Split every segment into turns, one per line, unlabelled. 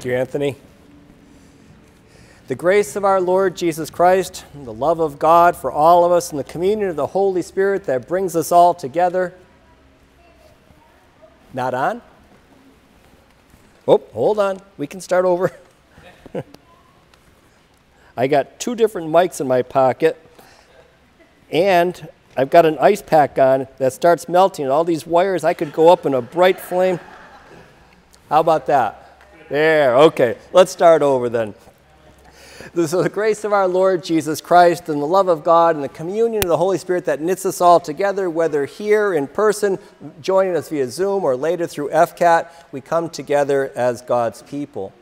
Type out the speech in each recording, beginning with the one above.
Thank you, Anthony. The grace of our Lord Jesus Christ, the love of God for all of us, and the communion of the Holy Spirit that brings us all together. Not on? Oh, hold on. We can start over. I got two different mics in my pocket, and I've got an ice pack on that starts melting. All these wires, I could go up in a bright flame. How about that? There, okay. Let's start over then. So, the grace of our Lord Jesus Christ and the love of God and the communion of the Holy Spirit that knits us all together, whether here in person, joining us via Zoom, or later through FCAT, we come together as God's people.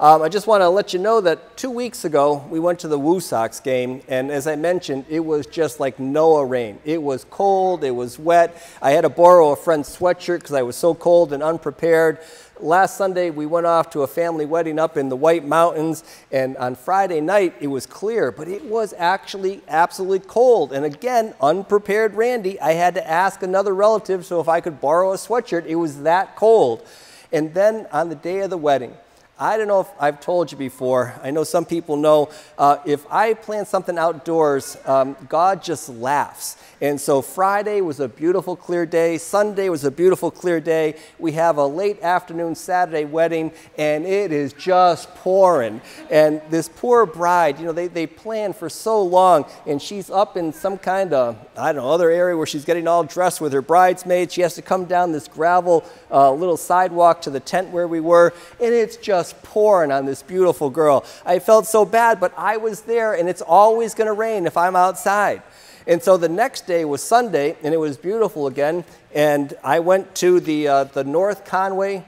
Um, I just want to let you know that two weeks ago we went to the Woo Sox game, and as I mentioned, it was just like Noah rain. It was cold, it was wet. I had to borrow a friend's sweatshirt because I was so cold and unprepared. Last Sunday we went off to a family wedding up in the White Mountains, and on Friday night it was clear, but it was actually absolutely cold. And again, unprepared Randy, I had to ask another relative so if I could borrow a sweatshirt. It was that cold. And then on the day of the wedding, I don't know if I've told you before. I know some people know uh, if I plan something outdoors, um, God just laughs. And so Friday was a beautiful, clear day. Sunday was a beautiful, clear day. We have a late afternoon Saturday wedding, and it is just pouring. And this poor bride, you know, they, they plan for so long, and she's up in some kind of, I don't know, other area where she's getting all dressed with her bridesmaids. She has to come down this gravel uh, little sidewalk to the tent where we were, and it's just pouring on this beautiful girl. I felt so bad, but I was there, and it's always going to rain if I'm outside. And so the next day was Sunday, and it was beautiful again. And I went to the, uh, the North Conway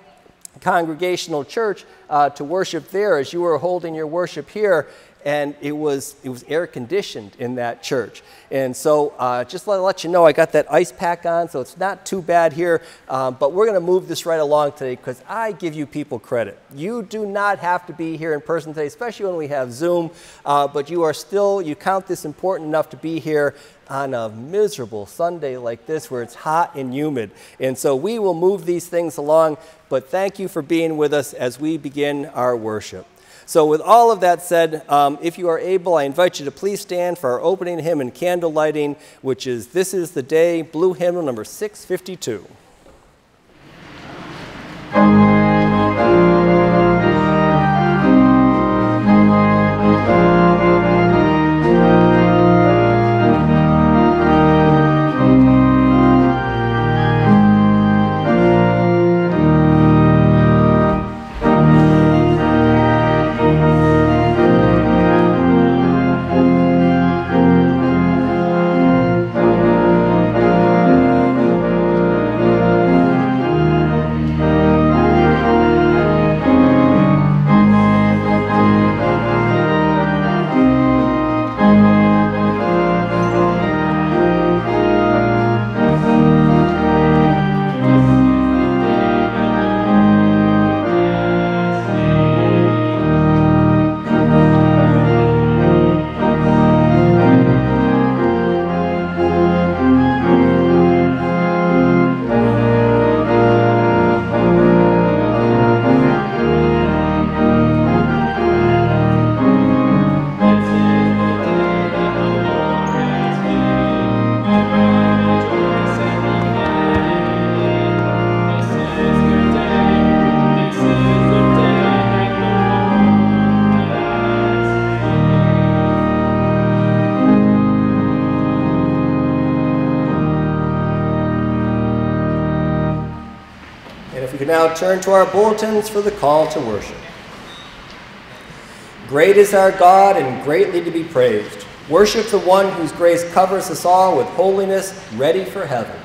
Congregational Church uh, to worship there as you were holding your worship here and it was it was air conditioned in that church. And so, uh, just to let you know, I got that ice pack on, so it's not too bad here. Um, but we're going to move this right along today because I give you people credit. You do not have to be here in person today, especially when we have Zoom. Uh, but you are still you count this important enough to be here on a miserable Sunday like this where it's hot and humid. And so we will move these things along. But thank you for being with us as we begin our worship. So, with all of that said, um, if you are able, I invite you to please stand for our opening hymn and candle lighting, which is This is the Day, Blue Hymnal number 652. Turn to our bulletins for the call to worship. Great is our God and greatly to be praised. Worship the one whose grace covers us all with holiness, ready for heaven.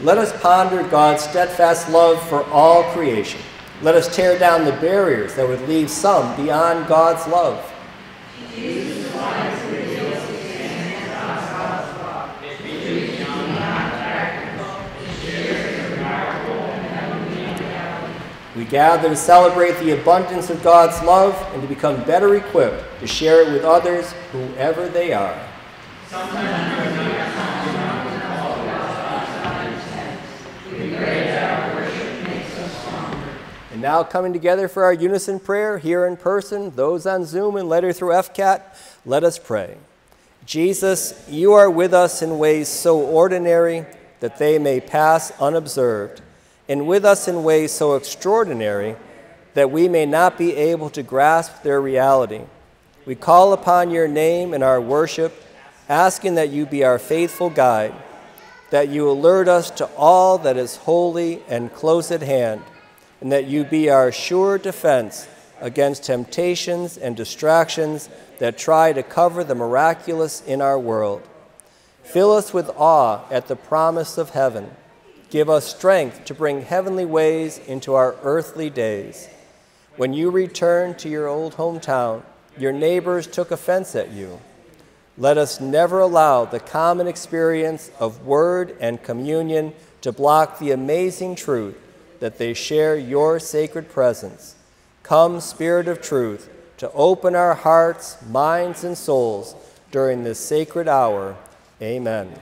Let us ponder God's steadfast love for all creation. Let us tear down the barriers that would leave some beyond God's love. Gather to celebrate the abundance of God's love and to become better equipped to share it with others, whoever they are. And now coming together for our unison prayer here in person, those on Zoom and later through FCAT, let us pray. Jesus, you are with us in ways so ordinary that they may pass unobserved, and with us in ways so extraordinary that we may not be able to grasp their reality. We call upon your name in our worship, asking that you be our faithful guide, that you alert us to all that is holy and close at hand and that you be our sure defense against temptations and distractions that try to cover the miraculous in our world. Fill us with awe at the promise of heaven. Give us strength to bring heavenly ways into our earthly days. When you returned to your old hometown, your neighbors took offense at you. Let us never allow the common experience of word and communion to block the amazing truth that they share your sacred presence. Come, Spirit of truth, to open our hearts, minds, and souls during this sacred hour. Amen.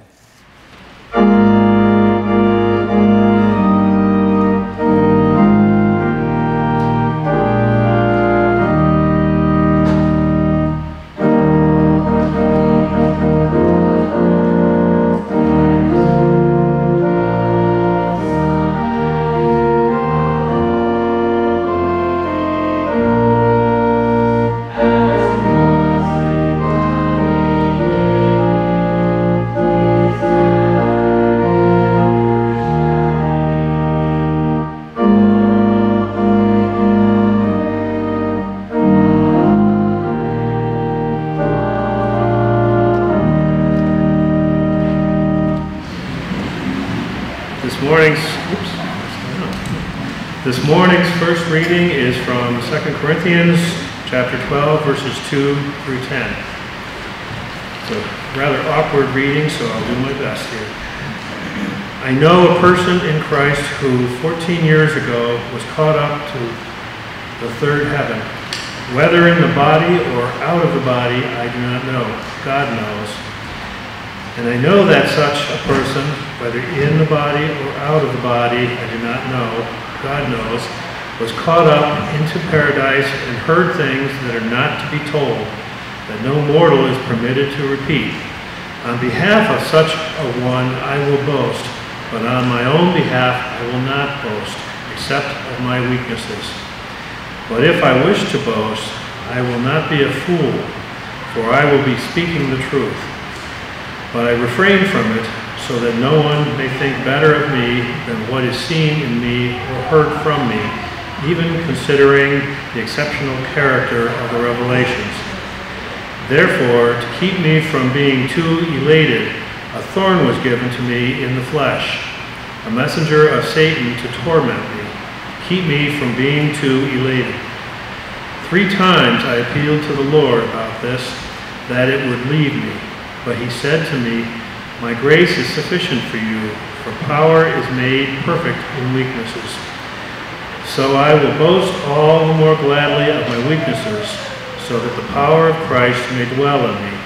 Reading is from 2 Corinthians chapter 12, verses 2 through 10. It's a rather awkward reading, so I'll do my best here. I know a person in Christ who 14 years ago was caught up to the third heaven. Whether in the body or out of the body, I do not know. God knows. And I know that such a person, whether in the body or out of the body, I do not know. God knows was caught up into paradise and heard things that are not to be told, that no mortal is permitted to repeat. On behalf of such a one I will boast, but on my own behalf I will not boast, except of my weaknesses. But if I wish to boast, I will not be a fool, for I will be speaking the truth. But I refrain from it, so that no one may think better of me than what is seen in me or heard from me even considering the exceptional character of the revelations. Therefore, to keep me from being too elated, a thorn was given to me in the flesh, a messenger of Satan to torment me, keep me from being too elated. Three times I appealed to the Lord about this, that it would leave me. But he said to me, My grace is sufficient for you, for power is made perfect in weaknesses. So I will boast all the more gladly of my weaknesses, so that the power of Christ may dwell in me.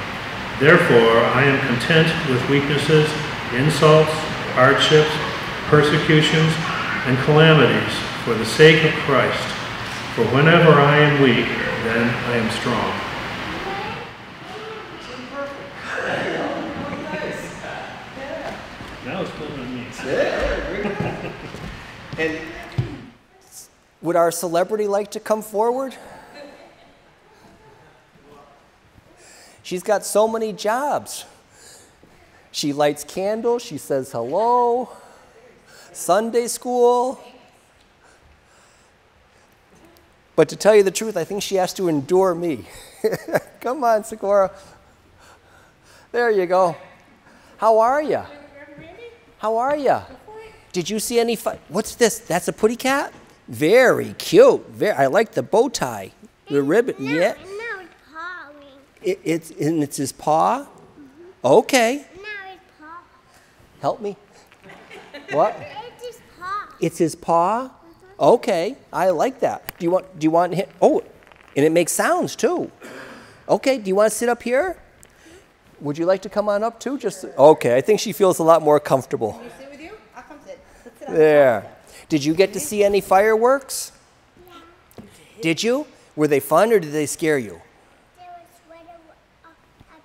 Therefore I am content with weaknesses, insults, hardships, persecutions, and calamities for the sake of Christ. For whenever I am weak, then I am strong. Now it's on me.
Yeah, and would our celebrity like to come forward? She's got so many jobs. She lights candles, she says hello, Sunday school. But to tell you the truth, I think she has to endure me. Come on, Sakura. There you go. How are you? How are you? Did you see any? What's this? That's a putty cat? Very cute. Very, I like the bow tie, the ribbon.
No,
yeah.
No, it's pawing.
It, it's and it's his paw. Mm-hmm. Okay.
No, it's paw.
Help me. what?
It's his paw.
It's his paw. Okay, I like that. Do you want? Do you want him? Oh, and it makes sounds too. Okay. Do you want to sit up here? Would you like to come on up too? Just okay. I think she feels a lot more comfortable.
Can you sit with you? I'll come sit. Let's sit on
There. Did you get to see any fireworks? Did you? Were they fun or did they scare you?
There was weather uh, at.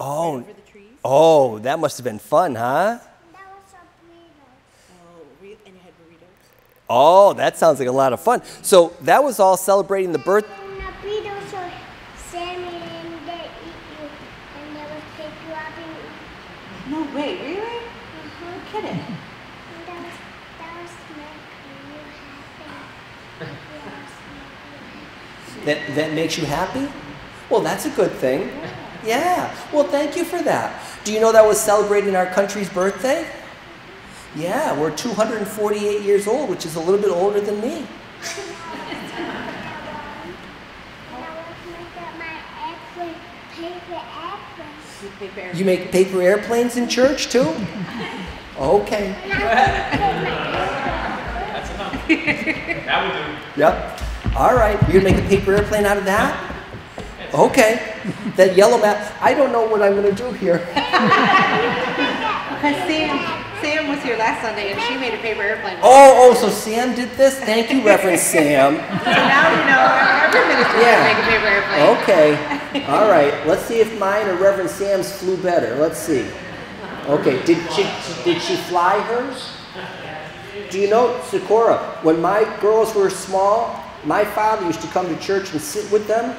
Oh,
the trees.
oh, that must have been fun, huh?
That was a burritos.
Oh, re- and you had burritos.
Oh, that sounds like a lot of fun. So that was all celebrating the birth.
And the burritos are salmon and they eat you. And they will pick you up and eat.
No way, really?
Uh-huh.
No kidding.
And that was, that was making you happy. That was making you happy.
That that makes you happy? Well, that's a good thing. Yeah. Well, thank you for that. Do you know that was celebrating our country's birthday? Yeah, we're 248 years old, which is a little bit older than me.
And I was making my airplane, paper airplane.
You.
You make paper airplanes in church too? Okay. That's enough. That would do. Yep. All right. You're gonna make a paper airplane out of that? Okay. That yellow map. I don't know what I'm gonna do here.
Because Sam, Sam was here last Sunday and she made a paper airplane.
Oh, oh, so Sam did this? Thank you, Reverend Sam.
So now you know every minister
Yeah.
can make a paper airplane.
Okay. All right. Let's see if mine or Reverend Sam's flew better. Let's see. Okay. Did she did she fly hers? Do you know, Sakura, when my girls were small, my father used to come to church and sit with them,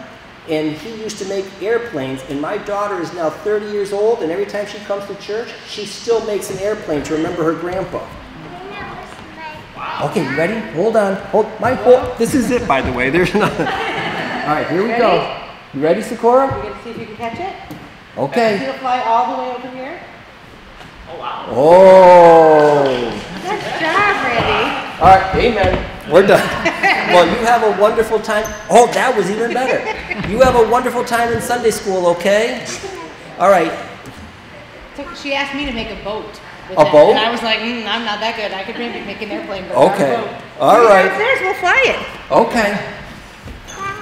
and he used to make airplanes. And my daughter is now 30 years old, and every time she comes to church, she still makes an airplane to remember her grandpa.
And that was my
Okay, you ready? Hold on. Hold my hold. This is it, by the way. There's nothing. All right, here we go. You ready, Sakura?
You're gonna see if you can catch it? See
Okay.
it'll fly all the way over here?
Oh wow. Oh.
Good job, Randy.
All right, amen. We're done. Well, you have a wonderful time. Oh, that was even better. You have a wonderful time in Sunday school, okay? All right.
Took- She asked me to make a boat. with
A
that,
boat?
And I was like, mm, I'm not that good. I could maybe make an airplane, but not
Okay.
a boat.
All
Bring it
right.
Downstairs, we'll fly it.
Okay.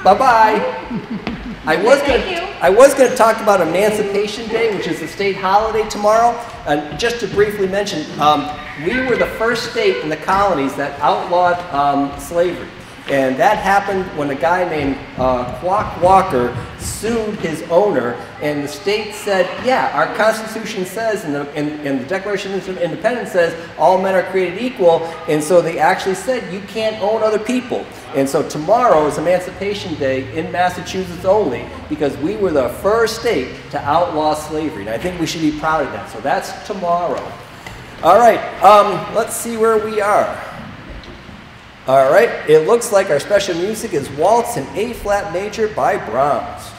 Bye bye. I was
Thank
going
you.
to I was going to talk about Emancipation Day, which is a state holiday tomorrow. And just to briefly mention, um, we were the first state in the colonies that outlawed um, slavery. And that happened when a guy named uh, Quock Walker sued his owner, and the state said, yeah, our Constitution says, and the, and, and the Declaration of Independence says, all men are created equal, and so they actually said, you can't own other people. And so tomorrow is Emancipation Day in Massachusetts only, because we were the first state to outlaw slavery, and I think we should be proud of that. So that's tomorrow. All right, um, let's see where we are. All right, it looks like our special music is Waltz in A flat major by Brahms.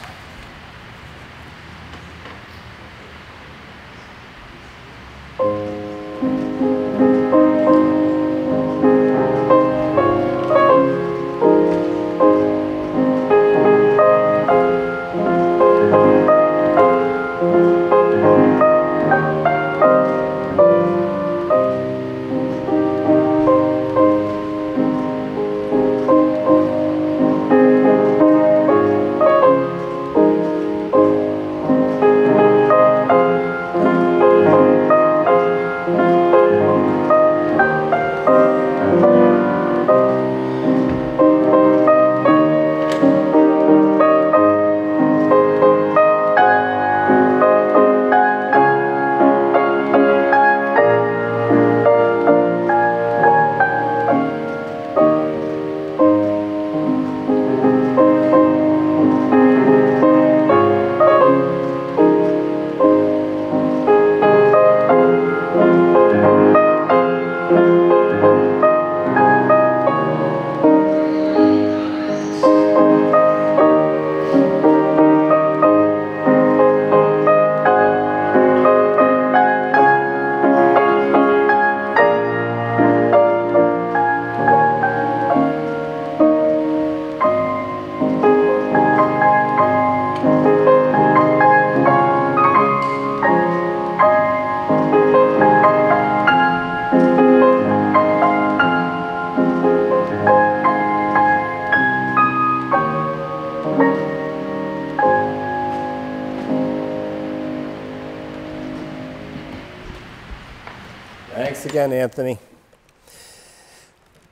Anthony.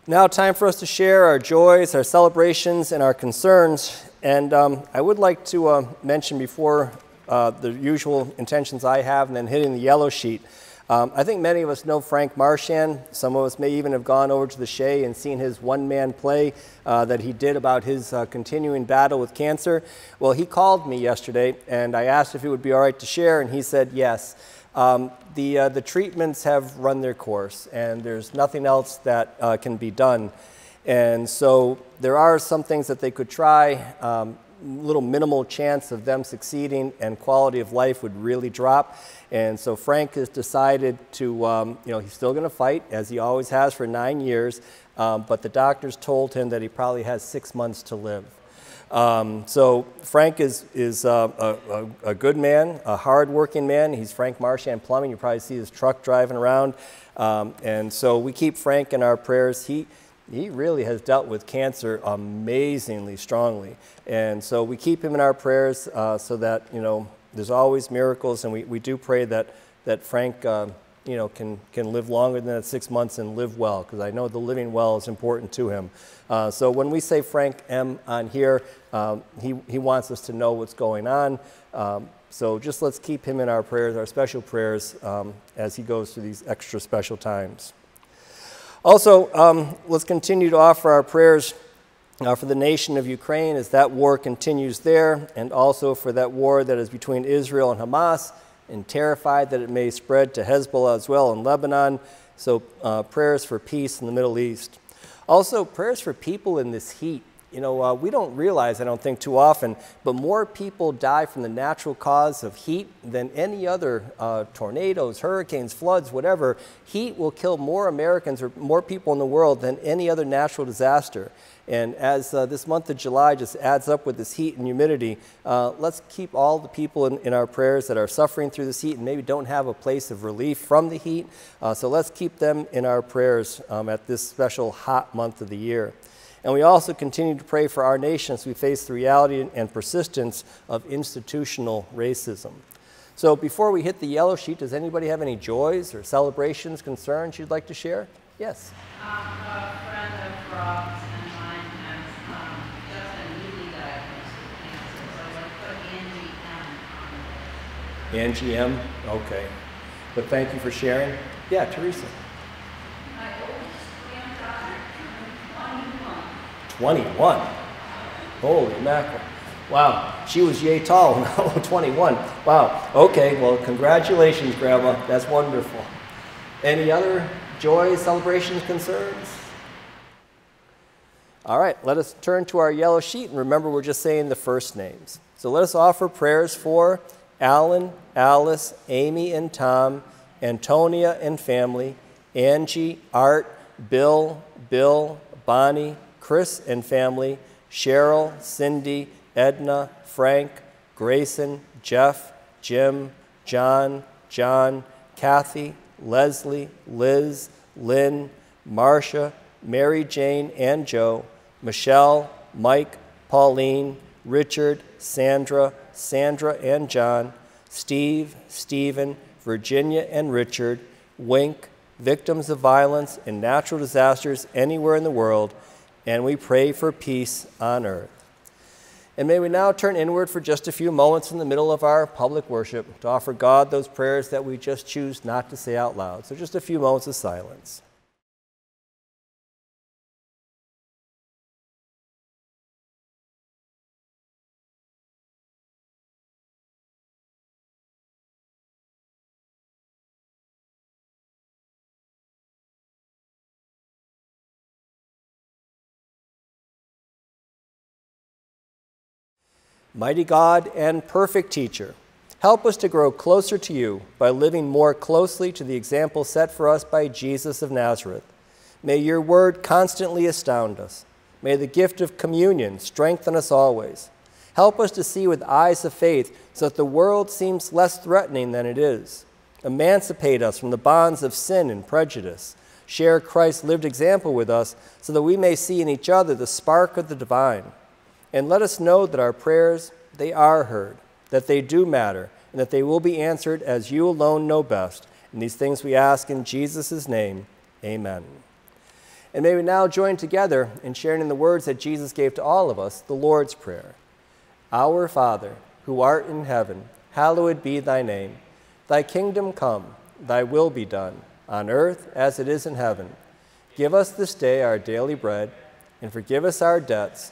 Now, time for us to share our joys, our celebrations, and our concerns. And um, I would like to uh, mention before uh, the usual intentions I have and then hitting the yellow sheet. Um, I think many of us know Frank Marchand. Some of us may even have gone over to the Shea and seen his one man play uh, that he did about his uh, continuing battle with cancer. Well, he called me yesterday and I asked if it would be all right to share, and he said yes. Um, the, uh, the treatments have run their course, and there's nothing else that uh, can be done. And so there are some things that they could try. Um, little minimal chance of them succeeding and quality of life would really drop. And so Frank has decided to, um, you know, he's still going to fight as he always has for nine years, um, but the doctors told him that he probably has six months to live. Um, so Frank is, is uh, a, a, good man, a hard-working man. He's Frank Marchand Plumbing. You probably see his truck driving around. Um, and so we keep Frank in our prayers. He, he really has dealt with cancer amazingly strongly. And so we keep him in our prayers uh, so that, you know, there's always miracles. And we, we do pray that, that Frank, uh, you know, can, can live longer than that six months and live well, because I know the living well is important to him. Uh, so when we say Frank M on here, um, he, he wants us to know what's going on. Um, so just let's keep him in our prayers, our special prayers, um, as he goes through these extra special times. Also, um, let's continue to offer our prayers uh, for the nation of Ukraine as that war continues there, and also for that war that is between Israel and Hamas, and terrified that it may spread to Hezbollah as well in Lebanon. So, uh, prayers for peace in the Middle East. Also, prayers for people in this heat. You know, uh, we don't realize, I don't think too often, but more people die from the natural cause of heat than any other uh, tornadoes, hurricanes, floods, whatever. Heat will kill more Americans or more people in the world than any other natural disaster. And as uh, this month of July just adds up with this heat and humidity, uh, let's keep all the people in, in, our prayers that are suffering through this heat and maybe don't have a place of relief from the heat. Uh, so let's keep them in our prayers um, at this special hot month of the year. And we also continue to pray for our nation as we face the reality and persistence of institutional racism. So before we hit the yellow sheet, does anybody have any joys or celebrations, concerns you'd like to share? Yes
a friend of Rob's and mine has um, just a newly diagnosed with cancer, so I want to put Angie M on
it. Angie M? Okay. But thank you for sharing. Yeah, Teresa. 21. Holy mackerel. Wow, she was yay tall, now 21. Wow, okay, well, congratulations, Grandma. That's wonderful. Any other joys, celebrations, concerns? All right, let us turn to our yellow sheet, and remember, we're just saying the first names. So let us offer prayers for Alan, Alice, Amy, and Tom, Antonia and family, Angie, Art, Bill, Bill, Bonnie, Chris and family, Cheryl, Cindy, Edna, Frank, Grayson, Jeff, Jim, John, John, Kathy, Leslie, Liz, Lynn, Marcia, Mary Jane and Joe, Michelle, Mike, Pauline, Richard, Sandra, Sandra and John, Steve, Stephen, Virginia and Richard, Wink, victims of violence and natural disasters anywhere in the world, and we pray for peace on earth. And may we now turn inward for just a few moments in the middle of our public worship to offer God those prayers that we just choose not to say out loud. So, just a few moments of silence. Mighty God and perfect teacher, help us to grow closer to you by living more closely to the example set for us by Jesus of Nazareth. May your word constantly astound us. May the gift of communion strengthen us always. Help us to see with eyes of faith so that the world seems less threatening than it is. Emancipate us from the bonds of sin and prejudice. Share Christ's lived example with us so that we may see in each other the spark of the divine. And let us know that our prayers, they are heard, that they do matter, and that they will be answered as you alone know best. And these things we ask in Jesus' name. Amen. And may we now join together in sharing in the words that Jesus gave to all of us, the Lord's Prayer. Our Father, who art in heaven, hallowed be thy name. Thy kingdom come, thy will be done, on earth as it is in heaven. Give us this day our daily bread, and forgive us our debts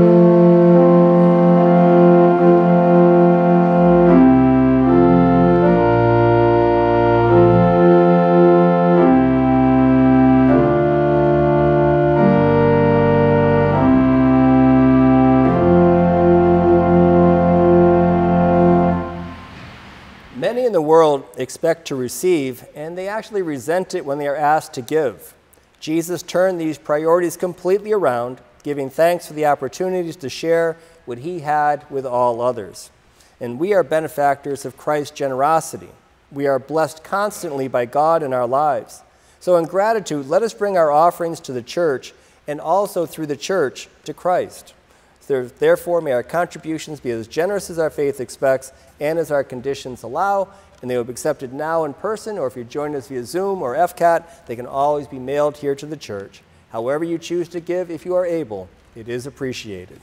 Expect to receive, and they actually resent it when they are asked to give. Jesus turned these priorities completely around, giving thanks for the opportunities to share what he had with all others. And we are benefactors of Christ's generosity. We are blessed constantly by God in our lives. So, in gratitude, let us bring our offerings to the church and also through the church to Christ. Therefore, may our contributions be as generous as our faith expects and as our conditions allow, and they will be accepted now in person, or if you join us via Zoom or FCAT, they can always be mailed here to the church. However, you choose to give, if you are able, it is appreciated.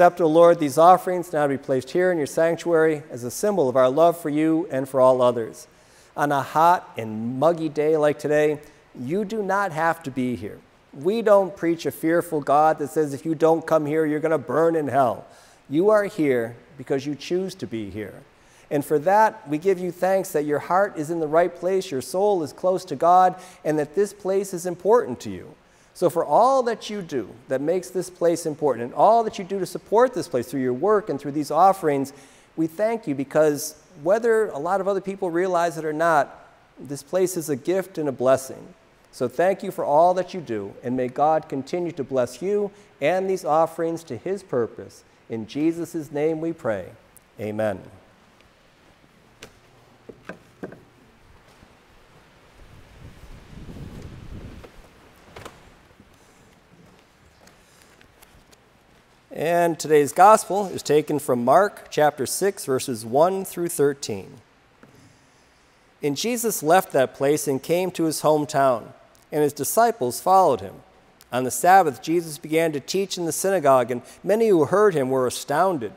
Accept, O Lord, these offerings now to be placed here in your sanctuary as a symbol of our love for you and for all others. On a hot and muggy day like today, you do not have to be here. We don't preach a fearful God that says if you don't come here, you're going to burn in hell. You are here because you choose to be here. And for that, we give you thanks that your heart is in the right place, your soul is close to God, and that this place is important to you. So, for all that you do that makes this place important, and all that you do to support this place through your work and through these offerings, we thank you because whether a lot of other people realize it or not, this place is a gift and a blessing. So thank you for all that you do, and may God continue to bless you and these offerings to his purpose. In Jesus' name we pray. Amen. And today's gospel is taken from Mark chapter 6, verses 1 through 13. And Jesus left that place and came to his hometown, and his disciples followed him. On the Sabbath, Jesus began to teach in the synagogue, and many who heard him were astounded.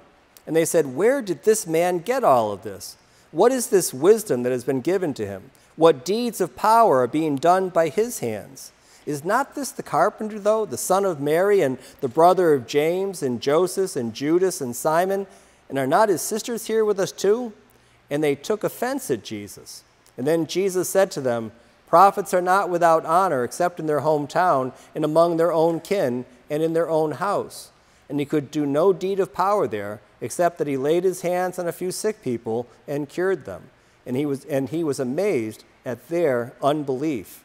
And they said, Where did this man get all of this? What is this wisdom that has been given to him? What deeds of power are being done by his hands? Is not this the carpenter, though, the son of Mary, and the brother of James, and Joseph, and Judas, and Simon? And are not his sisters here with us too? And they took offense at Jesus. And then Jesus said to them, Prophets are not without honor except in their hometown and among their own kin and in their own house. And he could do no deed of power there except that he laid his hands on a few sick people and cured them. And he was, and he was amazed at their unbelief.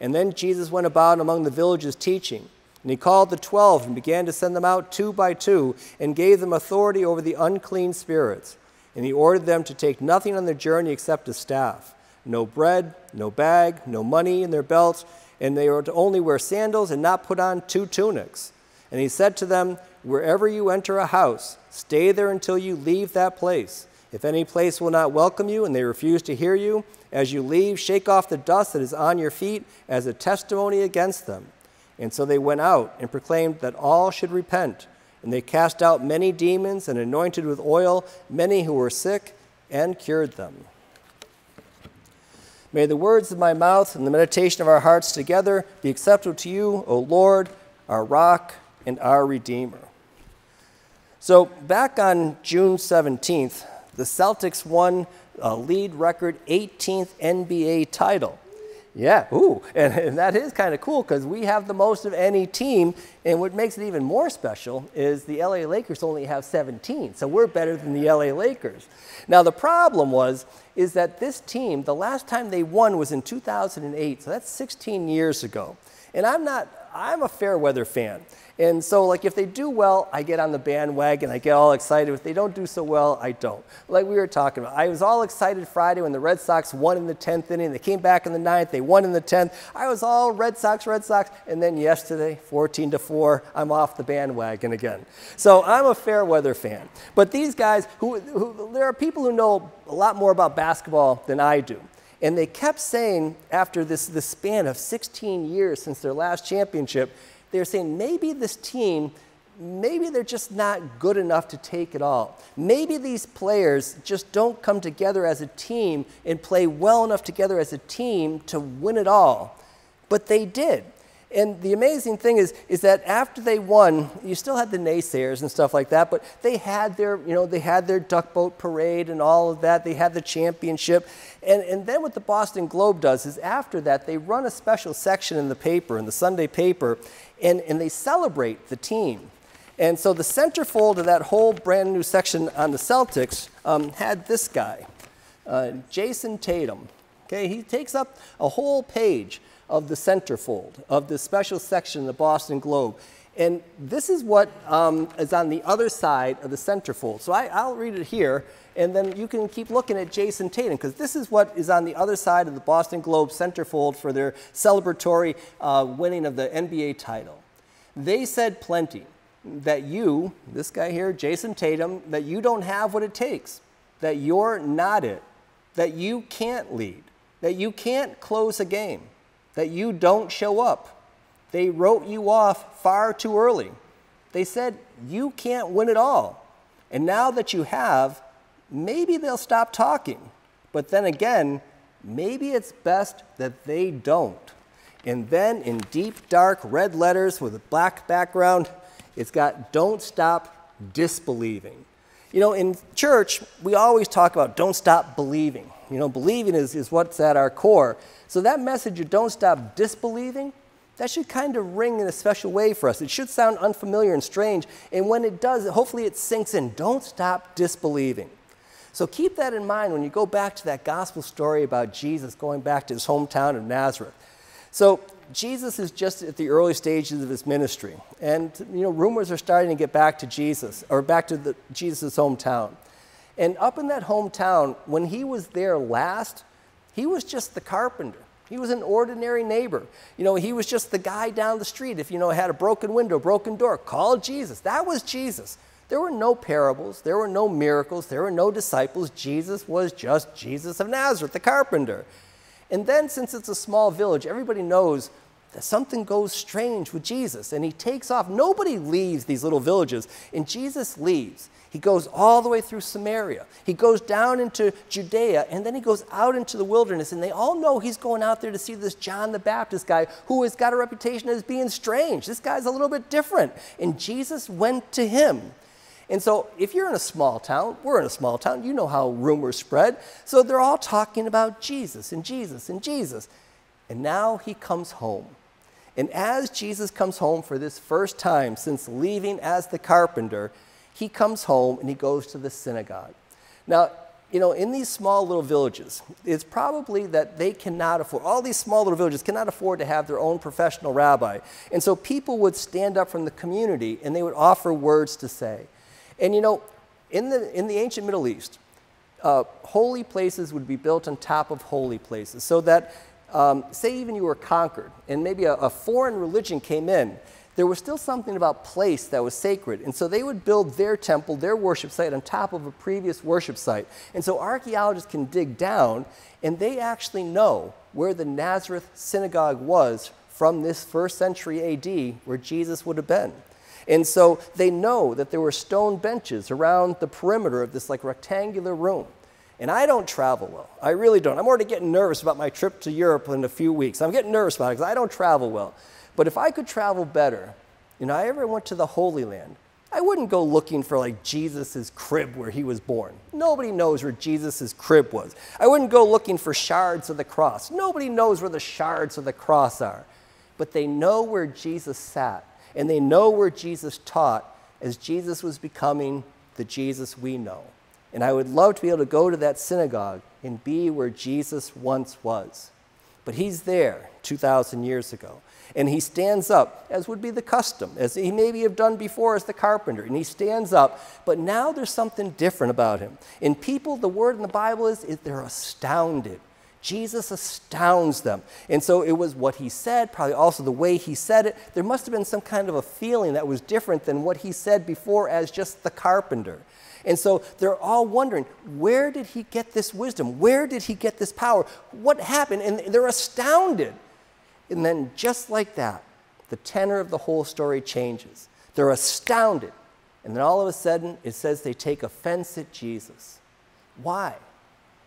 And then Jesus went about among the villages teaching. And he called the twelve and began to send them out two by two and gave them authority over the unclean spirits. And he ordered them to take nothing on their journey except a staff no bread, no bag, no money in their belts, and they were to only wear sandals and not put on two tunics. And he said to them, Wherever you enter a house, stay there until you leave that place. If any place will not welcome you and they refuse to hear you, as you leave, shake off the dust that is on your feet as a testimony against them. And so they went out and proclaimed that all should repent. And they cast out many demons and anointed with oil many who were sick and cured them. May the words of my mouth and the meditation of our hearts together be acceptable to you, O Lord, our rock and our Redeemer. So, back on June 17th, the Celtics won a lead record 18th NBA title. Yeah, ooh, and, and that is kind of cool because we have the most of any team. And what makes it even more special is the LA Lakers only have 17, so we're better than the LA Lakers. Now the problem was is that this team, the last time they won was in 2008, so that's 16 years ago. And I'm not, I'm a fair weather fan. And so, like, if they do well, I get on the bandwagon, I get all excited. If they don't do so well, I don't. Like we were talking about, I was all excited Friday when the Red Sox won in the 10th inning. They came back in the 9th, they won in the 10th. I was all Red Sox, Red Sox. And then yesterday, 14 to 4, I'm off the bandwagon again. So I'm a fair weather fan. But these guys, who, who there are people who know a lot more about basketball than I do. And they kept saying, after this, this span of 16 years since their last championship, they're saying maybe this team, maybe they're just not good enough to take it all. Maybe these players just don't come together as a team and play well enough together as a team to win it all. But they did. And the amazing thing is, is that after they won, you still had the naysayers and stuff like that, but they had their, you know, they had their duck boat parade and all of that. They had the championship. And, and then what the Boston Globe does is after that, they run a special section in the paper, in the Sunday paper, and, and they celebrate the team. And so the centerfold of that whole brand new section on the Celtics um, had this guy, uh, Jayson Tatum. Okay, he takes up a whole page of the centerfold of this special section in the Boston Globe. And this is what um, is on the other side of the centerfold. So I, will read it here, and then you can keep looking at Jayson Tatum, because this is what is on the other side of the Boston Globe centerfold for their celebratory uh, winning of the NBA title. They said plenty that you, this guy here, Jayson Tatum, that you don't have what it takes, that you're not it, that you can't lead, that you can't close a game that you don't show up. They wrote you off far too early. They said, You can't win it all. And now that you have, maybe they'll stop talking. But then again, maybe it's best that they don't. And then in deep, dark red letters with a black background, it's got Don't Stop Disbelieving. You know, in church, we always talk about don't stop believing. You know, believing is, is what's at our core. So that message of don't stop disbelieving, that should kind of ring in a special way for us. It should sound unfamiliar and strange. And when it does, hopefully it sinks in. Don't stop disbelieving. So keep that in mind when you go back to that gospel story about Jesus going back to his hometown of Nazareth. So Jesus is just at the early stages of his ministry. And, you know, rumors are starting to get back to Jesus, or back to the, Jesus' hometown. And up in that hometown, when he was there last, he was just the carpenter. He was an ordinary neighbor. You know, he was just the guy down the street. If, you know, had a broken window, broken door, call Jesus. That was Jesus. There were no parables, there were no miracles, there were no disciples. Jesus was just Jesus of Nazareth, the carpenter. And then, since it's a small village, everybody knows that something goes strange with Jesus. And he takes off. Nobody leaves these little villages, and Jesus leaves. He goes all the way through Samaria. He goes down into Judea, and then he goes out into the wilderness. And they all know he's going out there to see this John the Baptist guy who has got a reputation as being strange. This guy's a little bit different. And Jesus went to him. And so, if you're in a small town, we're in a small town, you know how rumors spread. So, they're all talking about Jesus and Jesus and Jesus. And now he comes home. And as Jesus comes home for this first time since leaving as the carpenter, he comes home and he goes to the synagogue. Now, you know, in these small little villages, it's probably that they cannot afford, all these small little villages cannot afford to have their own professional rabbi. And so people would stand up from the community and they would offer words to say. And you know, in the, in the ancient Middle East, uh, holy places would be built on top of holy places so that, um, say, even you were conquered and maybe a, a foreign religion came in, there was still something about place that was sacred. And so they would build their temple, their worship site, on top of a previous worship site. And so archaeologists can dig down and they actually know where the Nazareth synagogue was from this first century AD, where Jesus would have been. And so they know that there were stone benches around the perimeter of this like rectangular room. And I don't travel well. I really don't. I'm already getting nervous about my trip to Europe in a few weeks. I'm getting nervous about it because I don't travel well. But if I could travel better, you know, I ever went to the Holy Land, I wouldn't go looking for like Jesus' crib where he was born. Nobody knows where Jesus' crib was. I wouldn't go looking for shards of the cross. Nobody knows where the shards of the cross are. But they know where Jesus sat and they know where Jesus taught as Jesus was becoming the Jesus we know. And I would love to be able to go to that synagogue and be where Jesus once was. But he's there 2,000 years ago. And he stands up, as would be the custom, as he maybe have done before as the carpenter. And he stands up, but now there's something different about him. In people, the word in the Bible is, is they're astounded. Jesus astounds them. And so it was what he said, probably also the way he said it. There must have been some kind of a feeling that was different than what he said before as just the carpenter. And so they're all wondering, where did he get this wisdom? Where did he get this power? What happened? And they're astounded. And then, just like that, the tenor of the whole story changes. They're astounded. And then all of a sudden, it says they take offense at Jesus. Why?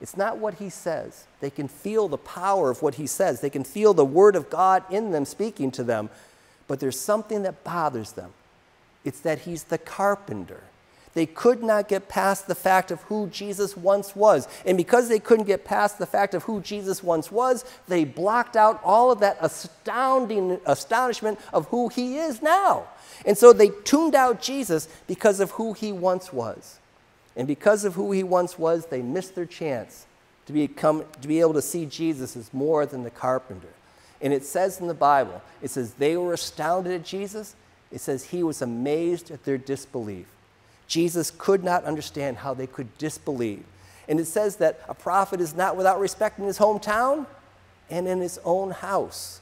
It's not what he says. They can feel the power of what he says, they can feel the word of God in them speaking to them, but there's something that bothers them. It's that he's the carpenter. They could not get past the fact of who Jesus once was. And because they couldn't get past the fact of who Jesus once was, they blocked out all of that astounding astonishment of who he is now. And so they tuned out Jesus because of who he once was. And because of who he once was, they missed their chance to, become, to be able to see Jesus as more than the carpenter. And it says in the Bible, it says they were astounded at Jesus. It says he was amazed at their disbelief. Jesus could not understand how they could disbelieve. And it says that a prophet is not without respect in his hometown and in his own house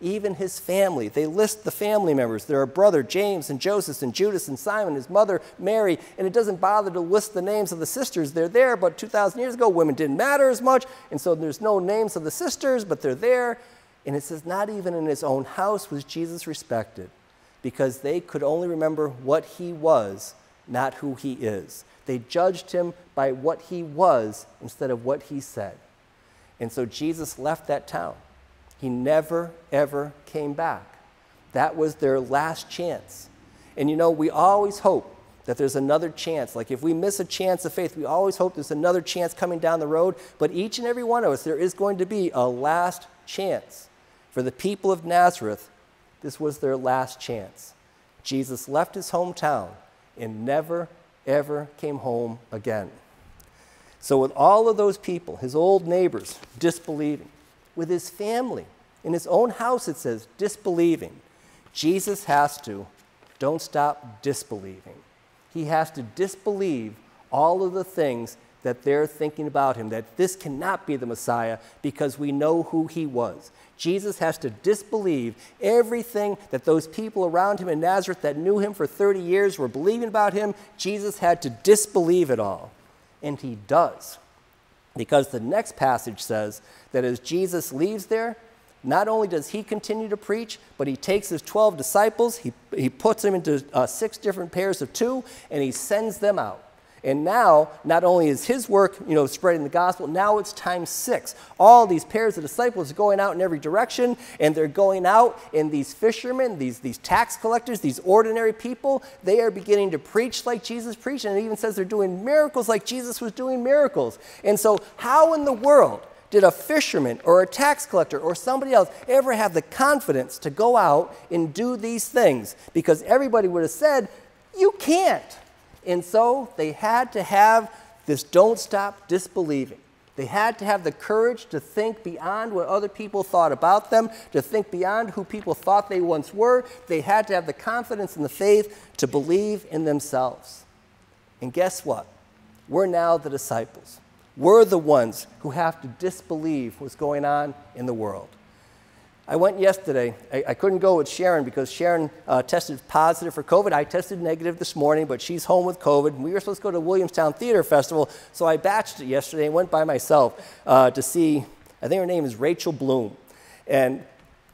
even his family. They list the family members. There are brother James and Joseph and Judas and Simon, his mother Mary, and it doesn't bother to list the names of the sisters. They're there, but 2,000 years ago, women didn't matter as much, and so there's no names of the sisters, but they're there. And it says, not even in his own house was Jesus respected, because they could only remember what he was, not who he is. They judged him by what he was instead of what he said. And so Jesus left that town. He never, ever came back. That was their last chance. And you know, we always hope that there's another chance. Like if we miss a chance of faith, we always hope there's another chance coming down the road. But each and every one of us, there is going to be a last chance. For the people of Nazareth, this was their last chance. Jesus left his hometown and never, ever came home again. So, with all of those people, his old neighbors disbelieving, with his family In his own house, it says, disbelieving. Jesus has to, don't stop disbelieving. He has to disbelieve all of the things that they're thinking about him, that this cannot be the Messiah because we know who he was. Jesus has to disbelieve everything that those people around him in Nazareth that knew him for 30 years were believing about him. Jesus had to disbelieve it all. And he does. Because the next passage says that as Jesus leaves there, not only does he continue to preach, but he takes his 12 disciples, he, he puts them into uh, six different pairs of two, and he sends them out. And now, not only is his work, you know, spreading the gospel, now it's times six. All these pairs of disciples are going out in every direction, and they're going out, and these fishermen, these, these tax collectors, these ordinary people, they are beginning to preach like Jesus preached, and it even says they're doing miracles like Jesus was doing miracles. And so, how in the world did a fisherman or a tax collector or somebody else ever have the confidence to go out and do these things? Because everybody would have said, You can't. And so they had to have this don't stop disbelieving. They had to have the courage to think beyond what other people thought about them, to think beyond who people thought they once were. They had to have the confidence and the faith to believe in themselves. And guess what? We're now the disciples. We're the ones who have to disbelieve what's going on in the world. I went yesterday. I, I couldn't go with Sharon because Sharon uh, tested positive for COVID. I tested negative this morning, but she's home with COVID. We were supposed to go to Williamstown Theater Festival, so I batched it yesterday and went by myself uh, to see, I think her name is Rachel Bloom. And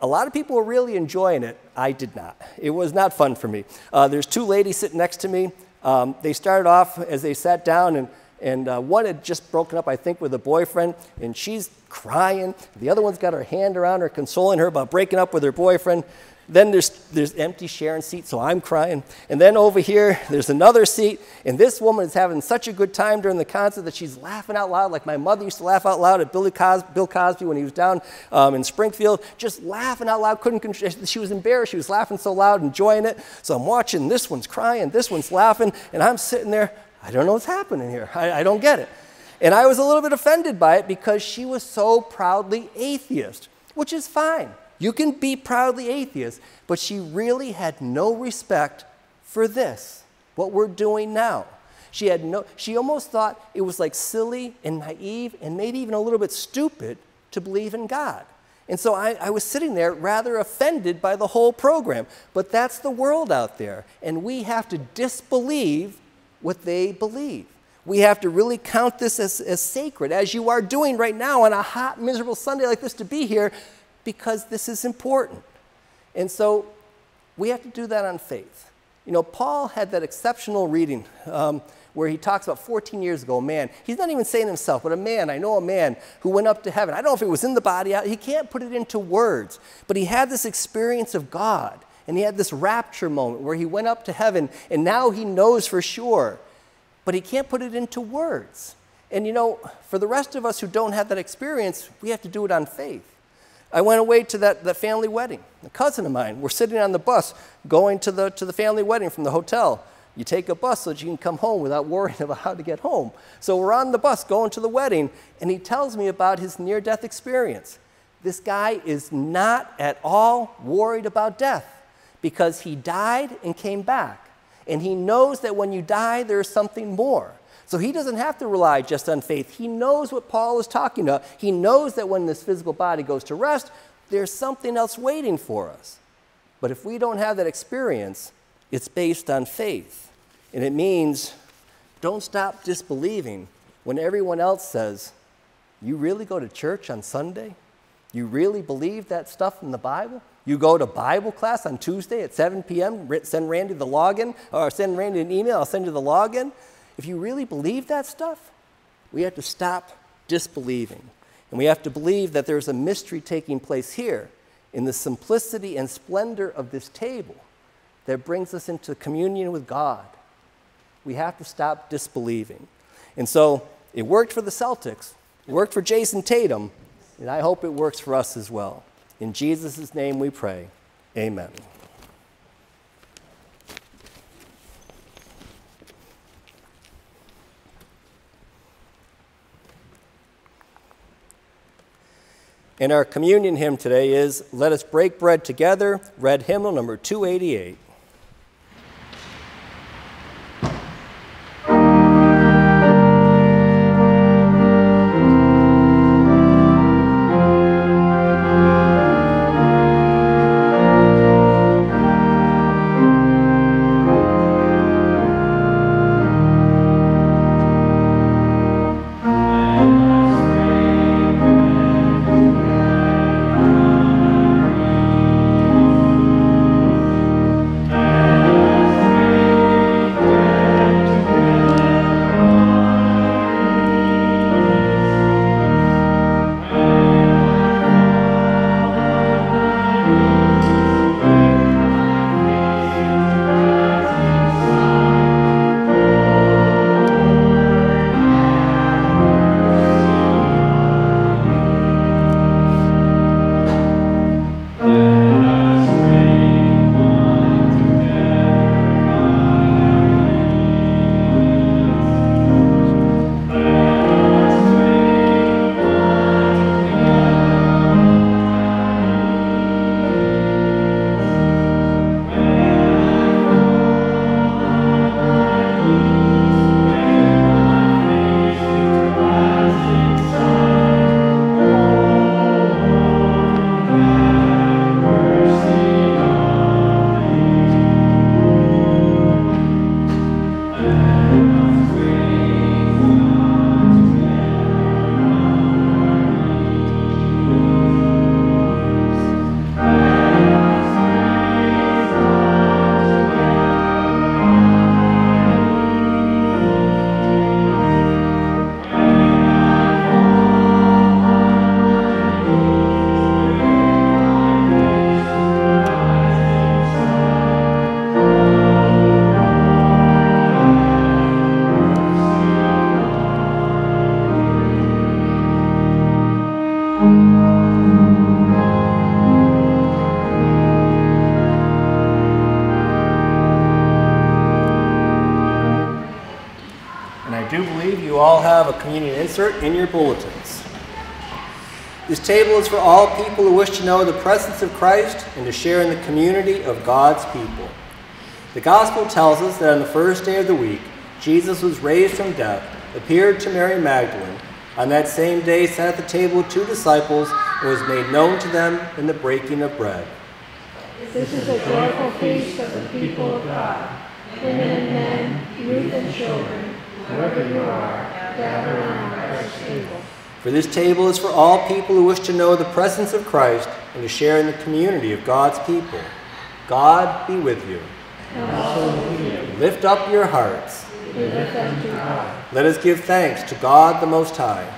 a lot of people were really enjoying it. I did not. It was not fun for me. Uh, there's two ladies sitting next to me. Um, they started off as they sat down, and and uh, one had just broken up, I think, with a boyfriend, and she's crying. The other one's got her hand around her, consoling her about breaking up with her boyfriend. Then there's, there's empty Sharon seat, so I'm crying. And then over here, there's another seat, and this woman is having such a good time during the concert that she's laughing out loud, like my mother used to laugh out loud at Billy Cos- Bill Cosby when he was down um, in Springfield, just laughing out loud. Couldn't control. She was embarrassed. She was laughing so loud, enjoying it. So I'm watching. This one's crying, this one's laughing, and I'm sitting there. I don't know what's happening here. I, I don't get it. And I was a little bit offended by it because she was so proudly atheist, which is fine. You can be proudly atheist, but she really had no respect for this, what we're doing now. She had no she almost thought it was like silly and naive and maybe even a little bit stupid to believe in God. And so I, I, was sitting there rather offended by the whole program. But that's the world out there. And we have to disbelieve what they believe. We have to really count this as, as sacred, as you are doing right now on a hot, miserable Sunday like this to be here, because this is important. And so we have to do that on faith. You know, Paul had that exceptional reading um, where he talks about 14 years ago, a man, he's not even saying himself, but a man, I know a man who went up to heaven. I don't know if it was in the body, he can't put it into words, but he had this experience of God. And he had this rapture moment where he went up to heaven and now he knows for sure, but he can't put it into words. And you know, for the rest of us who don't have that experience, we have to do it on faith. I went away to that, that family wedding. A cousin of mine, we're sitting on the bus going to the, to the family wedding from the hotel. You take a bus so that you can come home without worrying about how to get home. So we're on the bus going to the wedding, and he tells me about his near death experience. This guy is not at all worried about death because he died and came back. And he knows that when you die, there's something more. So he doesn't have to rely just on faith. He knows what Paul is talking about. He knows that when this physical body goes to rest, there's something else waiting for us. But if we don't have that experience, it's based on faith. And it means don't stop disbelieving when everyone else says, You really go to church on Sunday? You really believe that stuff in the Bible? You go to Bible class on Tuesday at 7 p.m., send Randy the login, or send Randy an email, I'll send you the login. If you really believe that stuff, we have to stop disbelieving. And we have to believe that there's a mystery taking place here in the simplicity and splendor of this table that brings us into communion with God. We have to stop disbelieving. And so it worked for the Celtics, it worked for Jayson Tatum, and I hope it works for us as well. In Jesus' name we pray. Amen. And our communion hymn today is Let Us Break Bread Together, Red Hymnal number 288. Insert in your bulletins. This table is for all people who wish to know the presence of Christ and to share in the community of God's people. The Gospel tells us that on the first day of the week, Jesus was raised from death, appeared to Mary Magdalene, on that same day sat at the table with two disciples, and was made known to them in the breaking of bread.
This is a joyful feast of the people of God. Women and men, youth and children, wherever you are, gather around
For this table is for all people who wish to know the presence of Christ and to share in the community of God's people. God be with you. Lift up your hearts. Let us give thanks to God the Most High.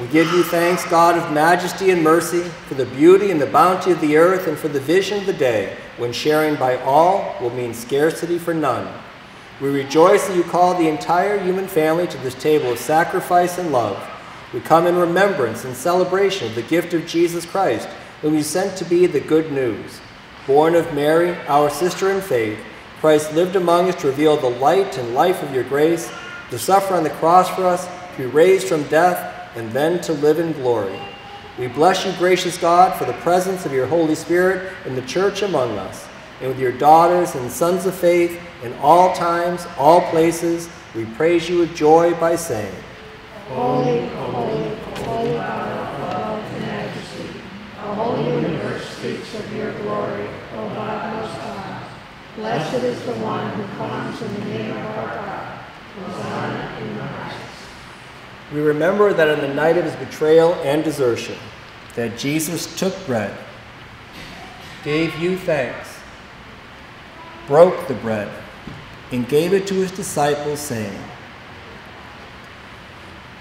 We give you thanks, God of majesty and mercy, for the beauty and the bounty of the earth and for the vision of the day when sharing by all will mean scarcity for none. We rejoice that you call the entire human family to this table of sacrifice and love. We come in remembrance and celebration of the gift of Jesus Christ, whom you sent to be the good news. Born of Mary, our sister in faith, Christ lived among us to reveal the light and life of your grace, to suffer on the cross for us, to be raised from death, and then to live in glory. We bless you, gracious God, for the presence of your Holy Spirit in the church among us, and with your daughters and sons of faith in all times, all places, we praise you with joy by saying,
Holy, holy, holy God of love and majesty. The whole universe speaks of your glory, O God most high. Blessed is the one who comes in the name of our God. Hosanna in the highest.
We remember that on the night of his betrayal and desertion, that Jesus took bread, gave you thanks, broke the bread, and gave it to his disciples, saying,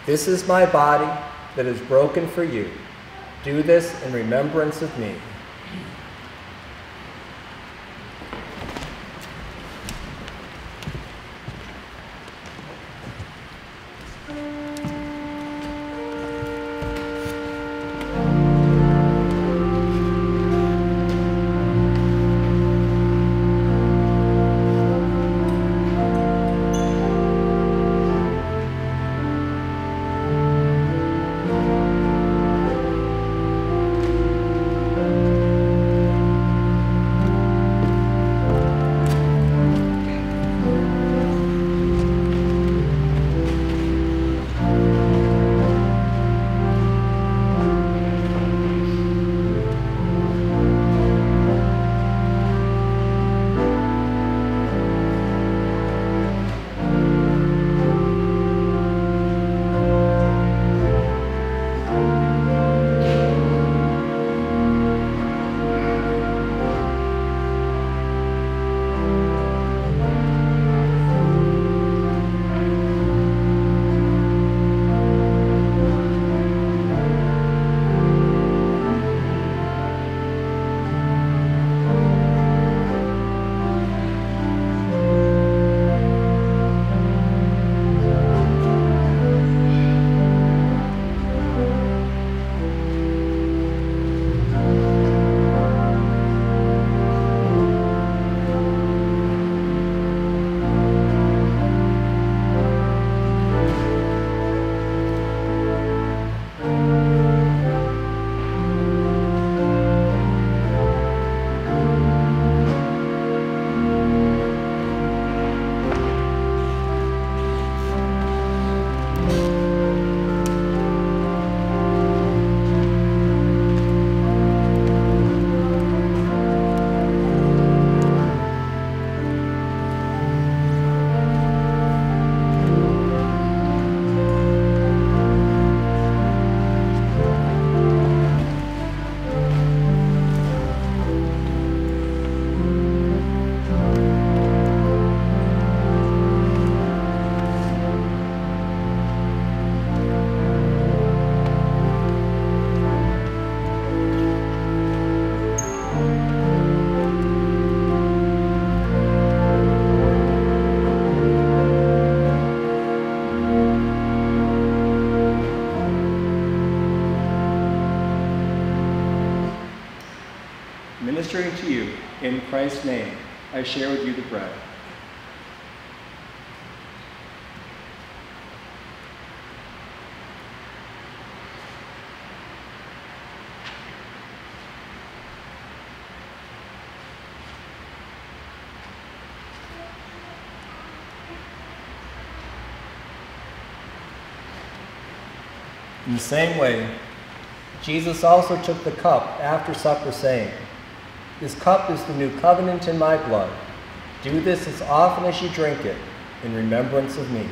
This is my body that is broken for you. Do this in remembrance of me. Christ's name, I share with you the bread. In the same way, Jesus also took the cup after supper, saying, This cup is the new covenant in my blood. Do this as often as you drink it in remembrance of me.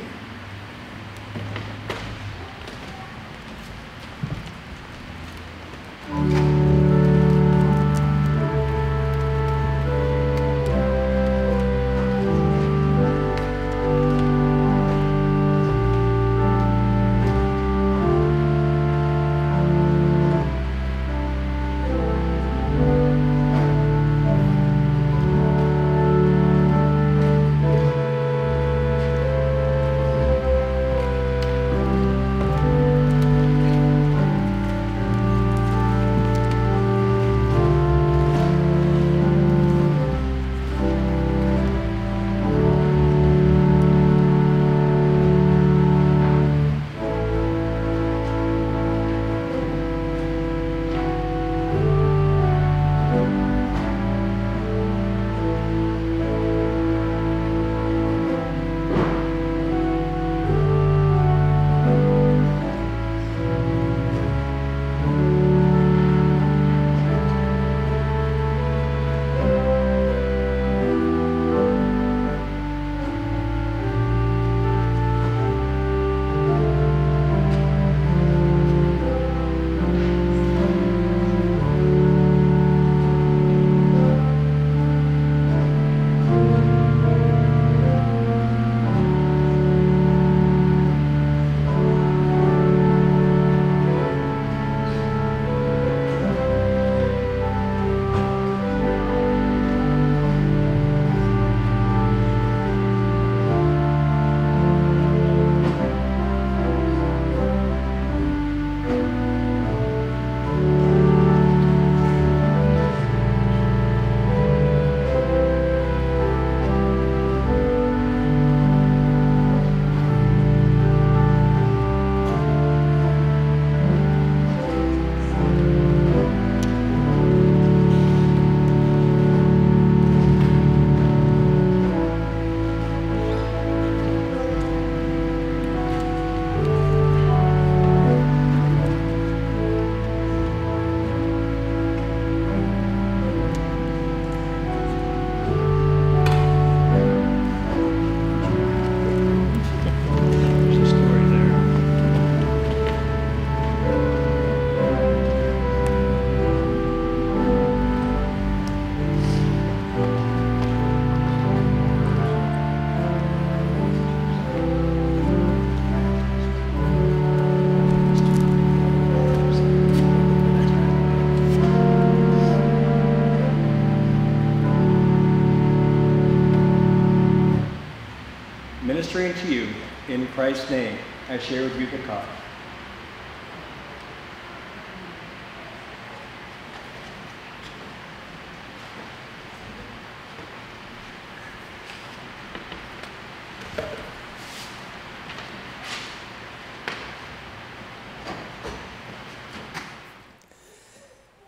Christ's name, I share with you the cup.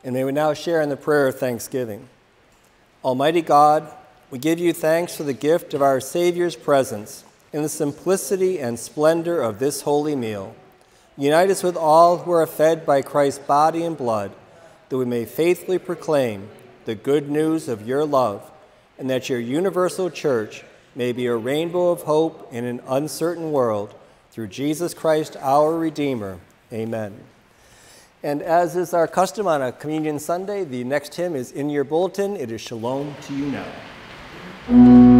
And may we now share in the prayer of thanksgiving. Almighty God, we give you thanks for the gift of our Savior's presence in the simplicity and splendor of this holy meal. Unite us with all who are fed by Christ's body and blood, that we may faithfully proclaim the good news of your love, and that your universal church may be a rainbow of hope in an uncertain world. Through Jesus Christ, our Redeemer. Amen. And as is our custom on a Communion Sunday, the next hymn is in your bulletin. It is Shalom to you now.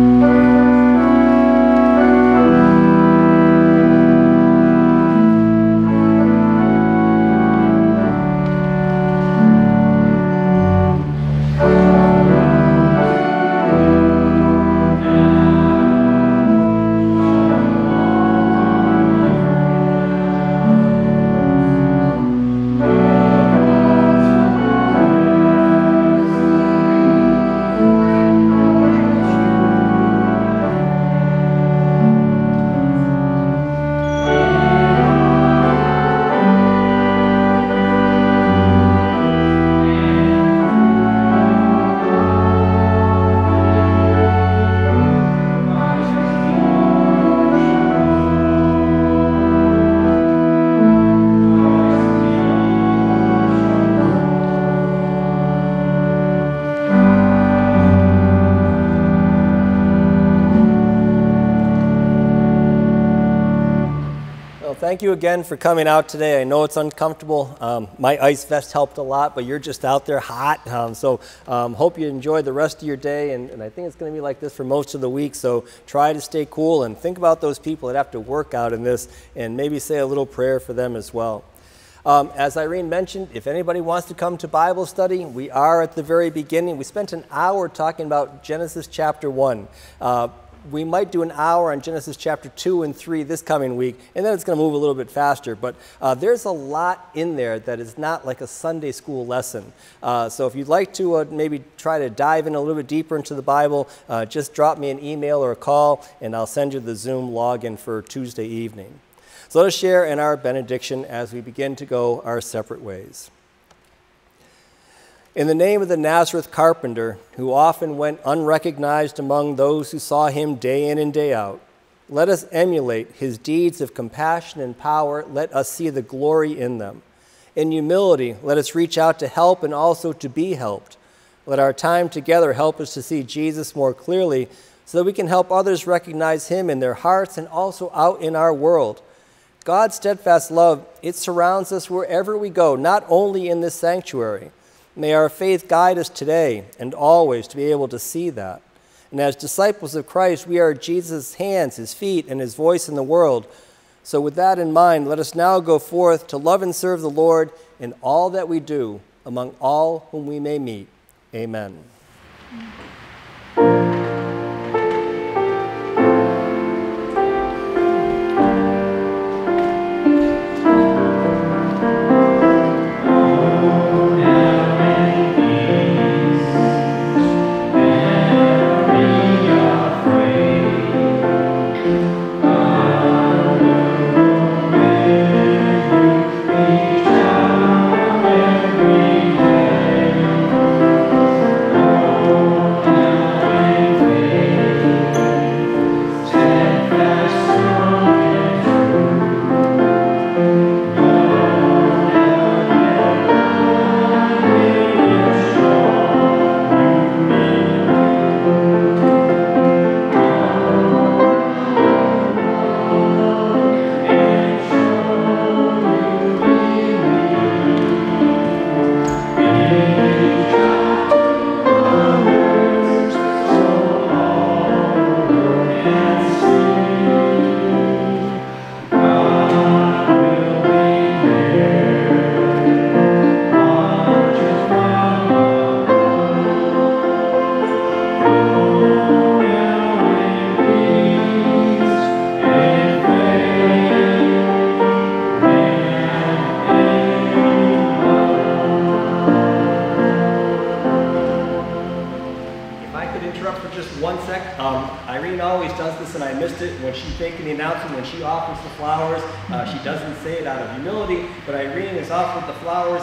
Again for coming out today. I know it's uncomfortable. Um, my ice vest helped a lot, but you're just out there hot. Um, so um, hope you enjoy the rest of your day. And, and I think it's going to be like this for most of the week. So try to stay cool and think about those people that have to work out in this and maybe say a little prayer for them as well. Um, as Irene mentioned, if anybody wants to come to Bible study, we are at the very beginning. We spent an hour talking about Genesis chapter 1. Uh, we might do an hour on Genesis chapter 2 and 3 this coming week, and then it's going to move a little bit faster. But uh, there's a lot in there that is not like a Sunday school lesson. Uh, so if you'd like to uh, maybe try to dive in a little bit deeper into the Bible, uh, just drop me an email or a call, and I'll send you the Zoom login for Tuesday evening. So let us share in our benediction as we begin to go our separate ways. In the name of the Nazareth carpenter, who often went unrecognized among those who saw him day in and day out, let us emulate his deeds of compassion and power. Let us see the glory in them. In humility, let us reach out to help and also to be helped. Let our time together help us to see Jesus more clearly so that we can help others recognize him in their hearts and also out in our world. God's steadfast love, it surrounds us wherever we go, not only in this sanctuary. May our faith guide us today and always to be able to see that. And as disciples of Christ, we are Jesus' hands, his feet, and his voice in the world. So, with that in mind, let us now go forth to love and serve the Lord in all that we do among all whom we may meet. Amen.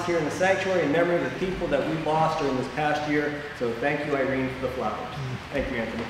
Here in the sanctuary in memory of the people that we lost during this past year. So thank you, Irene, for the flowers. Thank you, Anthony.